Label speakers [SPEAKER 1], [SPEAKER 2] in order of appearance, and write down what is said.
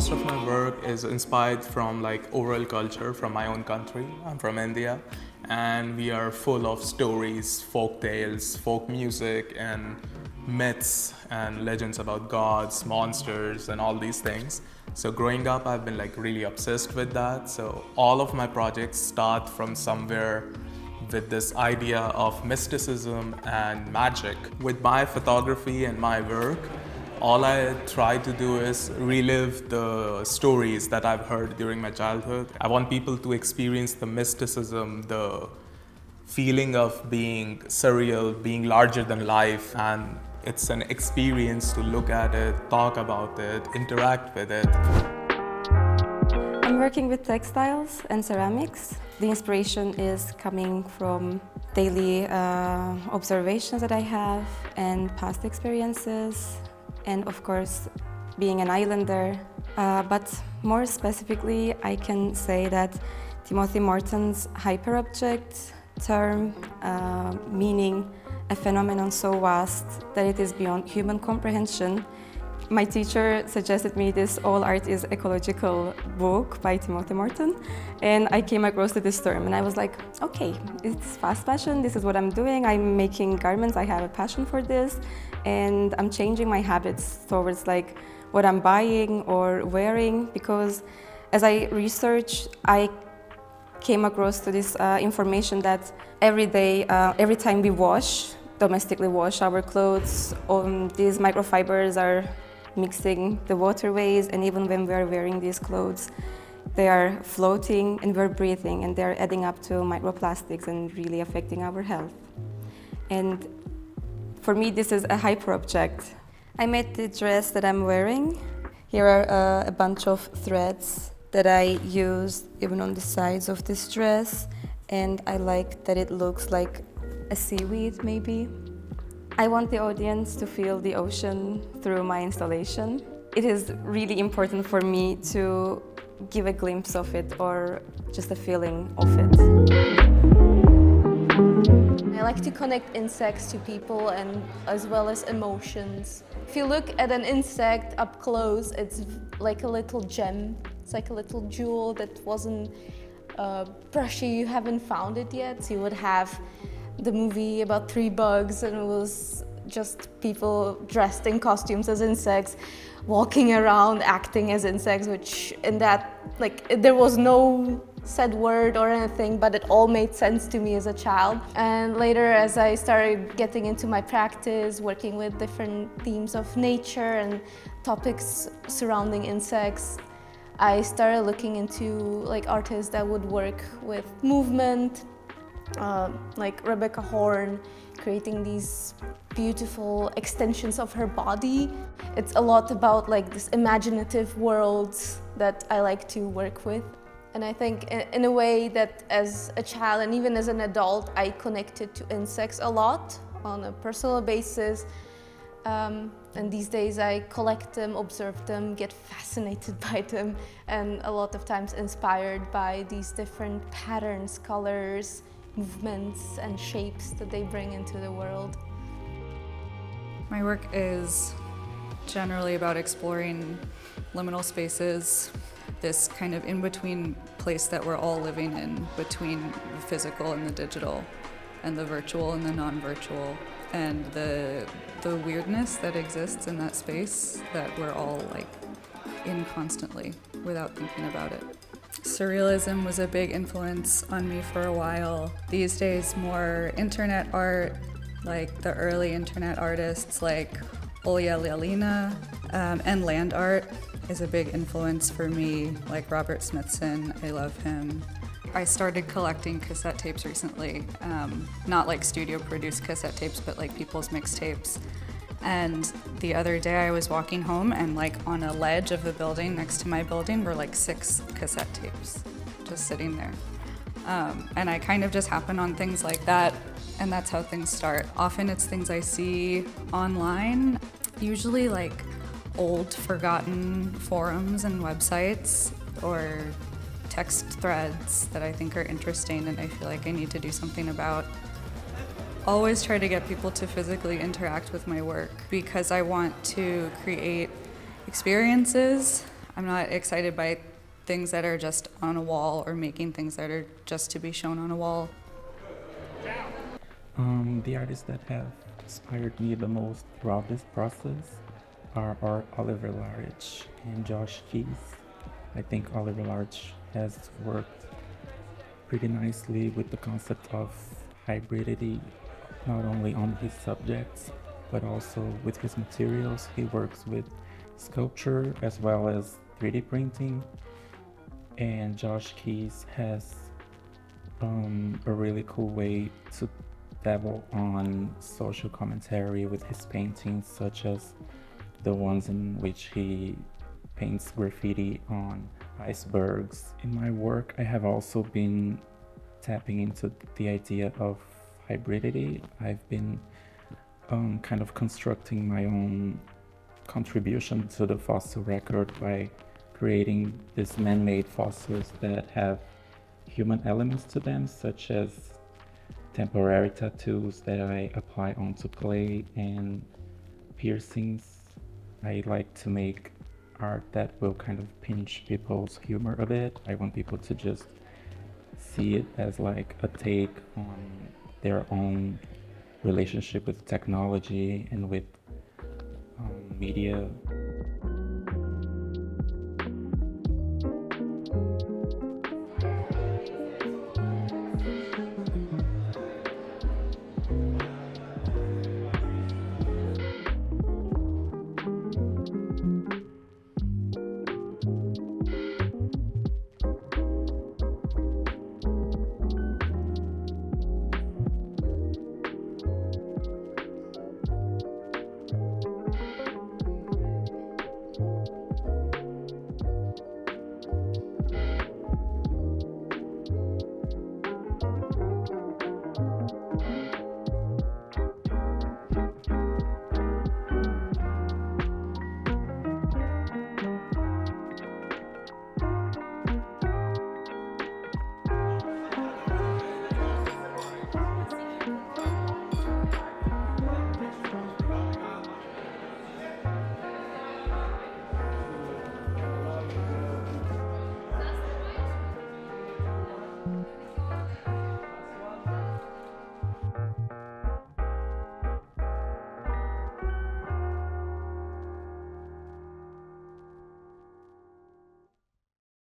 [SPEAKER 1] most of my work is inspired from like oral culture from my own country. I'm from India and we are full of stories, folk tales, folk music and myths and legends about gods, monsters and all these things. So growing up I've been like really obsessed with that. So all of my projects start from somewhere with this idea of mysticism and magic. With my photography and my work, all I try to do is relive the stories that I've heard during my childhood. I want people to experience the mysticism, the feeling of being surreal, being larger than life, and it's an experience to look at it, talk about it, interact with it.
[SPEAKER 2] I'm working with textiles and ceramics. The inspiration is coming from daily uh, observations that I have and past experiences and of course being an islander. Uh, but more specifically, I can say that Timothy Morton's hyperobject term uh, meaning a phenomenon so vast that it is beyond human comprehension my teacher suggested me this All Art is Ecological book by Timothy Morton and I came across to this term and I was like, okay, it's fast fashion, this is what I'm doing, I'm making garments, I have a passion for this and I'm changing my habits towards like what I'm buying or wearing because as I research, I came across to this uh, information that every day, uh, every time we wash, domestically wash our clothes, um, these microfibers are mixing the waterways and even when we're wearing these clothes, they are floating and we're breathing and they're adding up to microplastics and really affecting our health. And for me, this is a hyper object. I made the dress that I'm wearing. Here are uh, a bunch of threads that I used even on the sides of this dress. And I like that it looks like a seaweed, maybe. I want the audience to feel the ocean through my installation. It is really important for me to give a glimpse of it or just a feeling of it.
[SPEAKER 3] I like to connect insects to people and as well as emotions. If you look at an insect up close, it's like a little gem. It's like a little jewel that wasn't uh, brushy, you haven't found it yet. You would have the movie about three bugs and it was just people dressed in costumes as insects walking around acting as insects which in that like there was no said word or anything but it all made sense to me as a child. And later as I started getting into my practice working with different themes of nature and topics surrounding insects I started looking into like artists that would work with movement uh, like Rebecca Horn, creating these beautiful extensions of her body. It's a lot about like this imaginative world that I like to work with. And I think in a way that as a child and even as an adult, I connected to insects a lot on a personal basis. Um, and these days I collect them, observe them, get fascinated by them, and a lot of times inspired by these different patterns, colors, movements and shapes that they bring into the world.
[SPEAKER 4] My work is generally about exploring liminal spaces, this kind of in-between place that we're all living in between the physical and the digital, and the virtual and the non-virtual, and the, the weirdness that exists in that space that we're all like in constantly without thinking about it. Surrealism was a big influence on me for a while. These days, more internet art, like the early internet artists like Olia Lialina, um, and land art is a big influence for me, like Robert Smithson, I love him. I started collecting cassette tapes recently, um, not like studio produced cassette tapes, but like people's mixtapes. And the other day I was walking home and like on a ledge of the building next to my building were like six cassette tapes just sitting there. Um, and I kind of just happen on things like that and that's how things start. Often it's things I see online, usually like old forgotten forums and websites or text threads that I think are interesting and I feel like I need to do something about always try to get people to physically interact with my work because I want to create experiences. I'm not excited by things that are just on a wall or making things that are just to be shown on a wall.
[SPEAKER 5] Um, the artists that have inspired me the most throughout this process are, are Oliver Laric and Josh Keyes. I think Oliver Laric has worked pretty nicely with the concept of hybridity, not only on his subjects, but also with his materials. He works with sculpture as well as 3D printing. And Josh Keyes has um, a really cool way to dabble on social commentary with his paintings, such as the ones in which he paints graffiti on icebergs. In my work, I have also been tapping into the idea of hybridity. I've been um, kind of constructing my own contribution to the fossil record by creating these man-made fossils that have human elements to them, such as temporary tattoos that I apply onto clay and piercings. I like to make art that will kind of pinch people's humor a bit. I want people to just see it as like a take on their own relationship with technology and with um, media.